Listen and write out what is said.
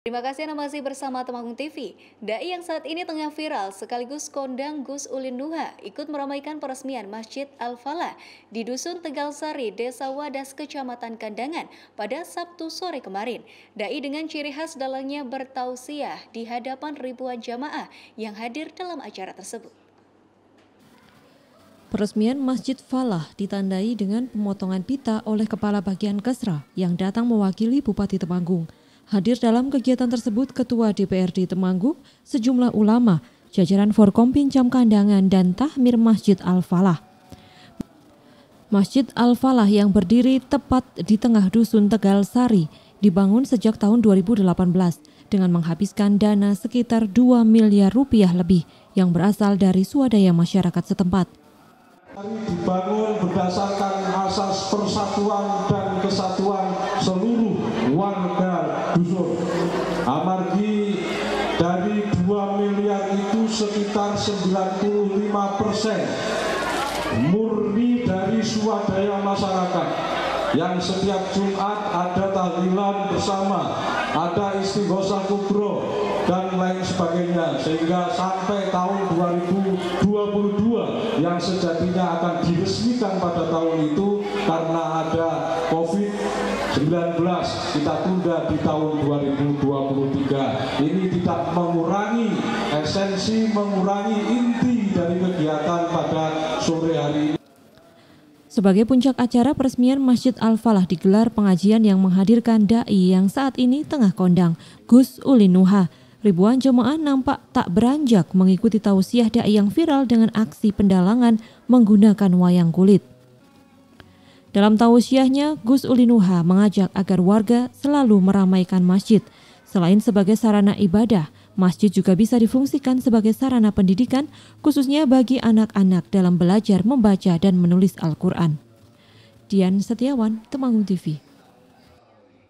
Terima kasih Anda masih bersama Temanggung TV. Dai yang saat ini tengah viral sekaligus kondang Gus Ulin Nuha ikut meramaikan peresmian Masjid Al-Falah di Dusun Tegal Sari, Desa Wadas, Kecamatan Kandangan pada Sabtu sore kemarin. Dai dengan ciri khas dalangnya bertausiah di hadapan ribuan jamaah yang hadir dalam acara tersebut. Peresmian Masjid Falah ditandai dengan pemotongan pita oleh Kepala Bagian Kesra yang datang mewakili Bupati Temanggung. Hadir dalam kegiatan tersebut Ketua DPRD Temanggung, sejumlah ulama, jajaran Forkom Pincam Kandangan dan Tahmir Masjid Al-Falah. Masjid Al-Falah yang berdiri tepat di tengah dusun Tegal Sari dibangun sejak tahun 2018 dengan menghabiskan dana sekitar 2 miliar rupiah lebih yang berasal dari swadaya masyarakat setempat. Dibangun berdasarkan dusun. Amargi dari 2 miliar itu sekitar 95 persen murni dari swadaya masyarakat yang setiap Jumat ada tahlilan bersama, ada istighosah kubro dan lain sebagainya sehingga sampai tahun 2022 yang sejatinya akan diresmikan pada tahun itu karena ada COVID-19 kita tunda di tahun 2023 ini tidak mengurangi esensi mengurangi inti dari kegiatan pada sore hari ini sebagai puncak acara peresmian Masjid Al-Falah digelar pengajian yang menghadirkan dai yang saat ini tengah kondang, Gus Ulinuha. Ribuan jemaah nampak tak beranjak mengikuti tausiah dai yang viral dengan aksi pendalangan menggunakan wayang kulit. Dalam tausiahnya, Gus Ulinuha mengajak agar warga selalu meramaikan masjid. Selain sebagai sarana ibadah, Masjid juga bisa difungsikan sebagai sarana pendidikan, khususnya bagi anak-anak dalam belajar membaca dan menulis Al-Quran. Dian Setiawan, Temanggung TV.